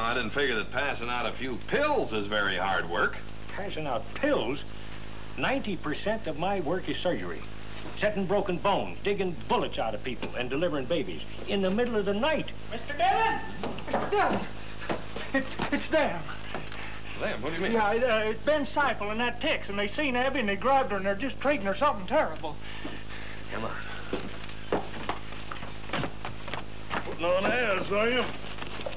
I didn't figure that passing out a few pills is very hard work. Passing out pills? 90% of my work is surgery. Setting broken bones, digging bullets out of people, and delivering babies. In the middle of the night. Mr. Dillon! Mr. Dillon! It, it's them. Them? What do you mean? Yeah, uh, it's Ben Seifel and that Tix, and they seen Abby and they grabbed her and they're just treating her something terrible. Come on. Putting on airs, are you?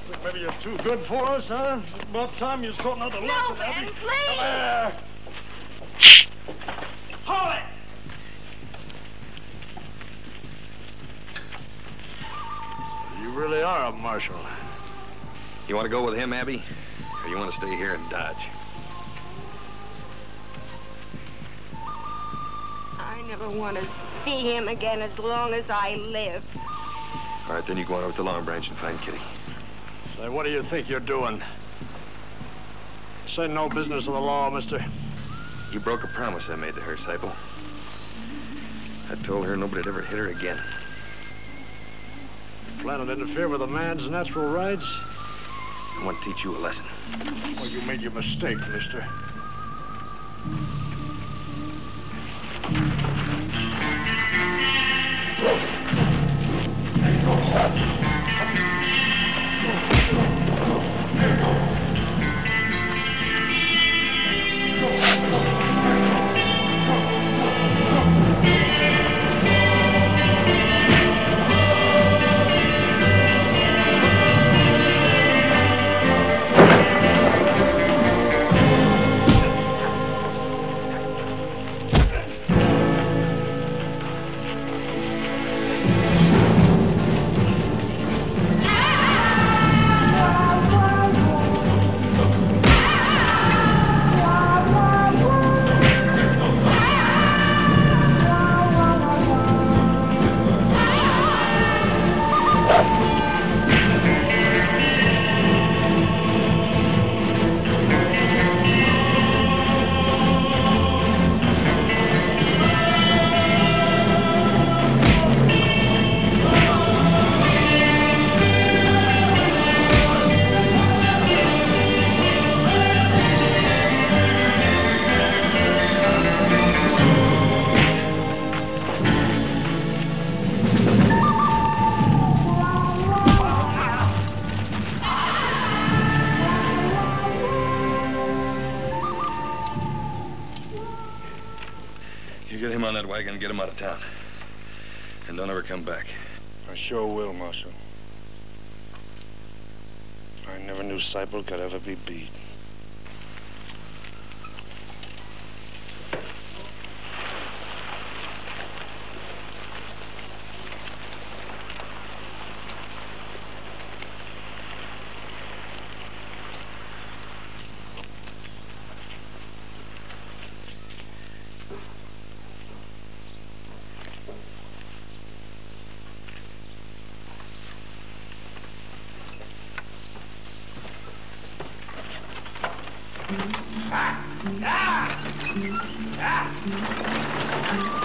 Think maybe you're too good for us, huh? About time you taught another No, lesson, Ben, Abby. please. Come here. Hold it! You really are a marshal. You want to go with him, Abby? Or you want to stay here and dodge? I never want to see him again as long as I live. All right, then you go on over to Long Branch and find Kitty. Say, what do you think you're doing? Say no business of the law, mister. You broke a promise I made to her, Seipel. I told her nobody'd ever hit her again. You plan to interfere with a man's natural rights? I want to teach you a lesson. Well, you made your mistake, mister. You get him on that wagon and get him out of town. And don't ever come back. I sure will, Marshal. I never knew Seipel could ever be beat. Ah! Ah! Ah!